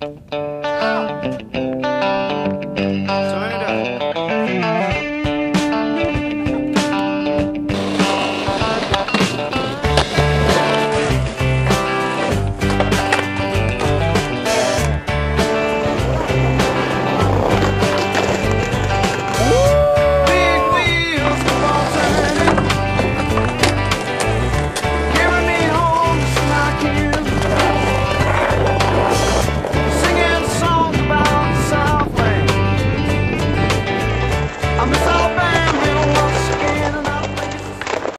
three. Sorry?